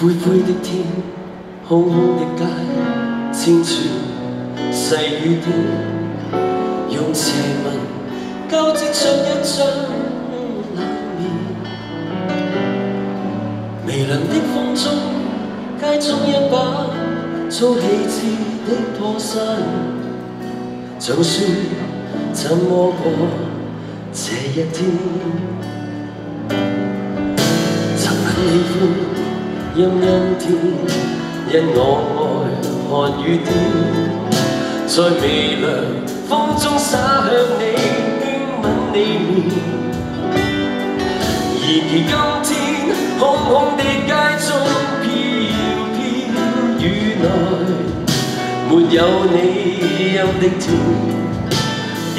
灰灰的天，空空的街，清泉细雨点，用斜纹交织出一张冷面。微凉的风中，街中一把粗气质的破衫，就算怎么过这一天。曾很喜欢。阴阴天，因我爱看雨点，在微凉风中洒向你，轻吻你面。然而今天，空空的街中，飘飘雨内，没有你阴的天，亦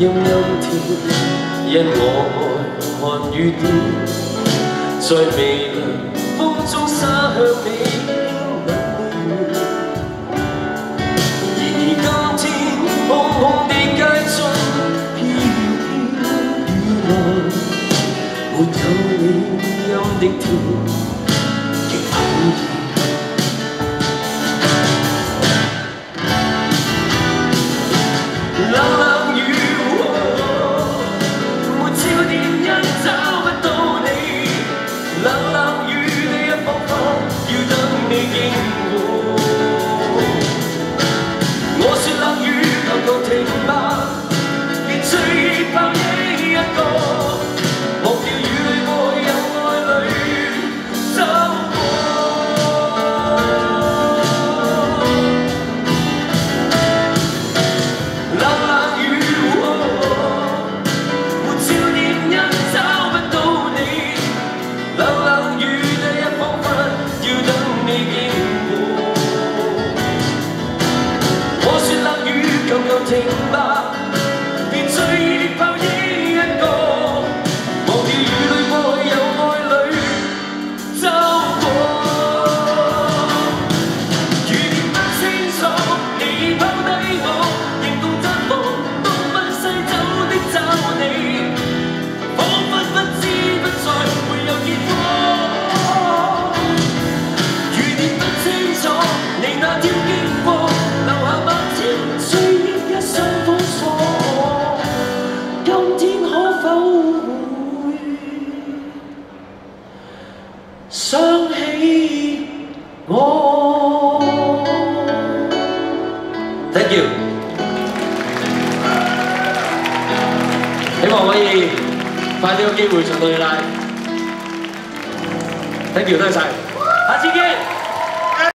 欢阴阴天，因我爱看雨点，在微凉风中洒向你。没有你阴的天， 雨，求求停吧，别追跑呢一个。停吧， 나 想起我。Thank you，希望可以快啲有机会上到去拉。Thank you，多謝晒，下次见。